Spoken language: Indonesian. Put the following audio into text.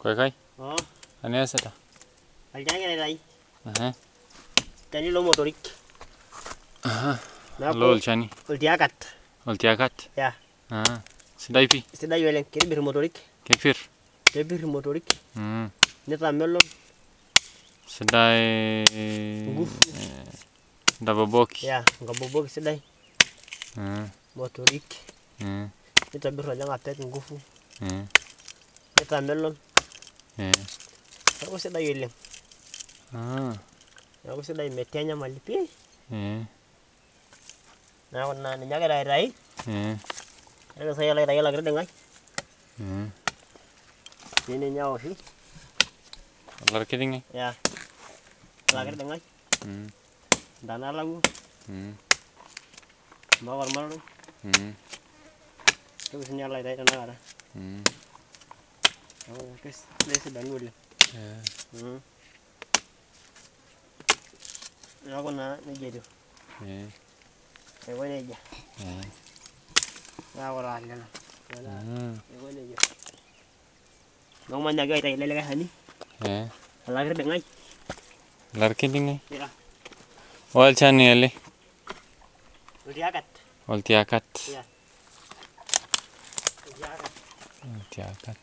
Koikai, Oo, ano eesita? olchani gira aitayu Ehe. olchani lomotorik Aha. Neeku Alo olchani. oltiakat Oltiakat. ya Ah. Sidai pii. sidai oleng kitibir imotorik Kepir. kepir imotorik Mm. nitamelon Sidai. Nguvu. eh, Ndaboboki. ya nkabobok sidai Ah. motorik Eh. nitobir oleng apik nguvu Eh. nitamelon Eh. neeku sidai oleng Ah. neeku sidai metii enyamali pii neeku naa ninye agira aitayu Eh. agira sai alo aitayu ilo kiti dingai Eh. pii ninye aoshi Olarkiding'ai. ya ilo kiti dingai Mm. ntana alau Mm. mpaka ormaroro Mm. nitoki sinye alo aitayu tenakata Mm. neeku kes- kesidanu oleng Eh. Mm. neeku naa nejia etiu Eh. aiko nejia Eh. neeku taa lelo Mm. aiko nejia neeku manyaki aitayu ele likae shani Eh. elo kiti dingai Olarkiding'ai. ya Olchani ele. oltiakat Oltiakat. ya oltiakat Oltiakat.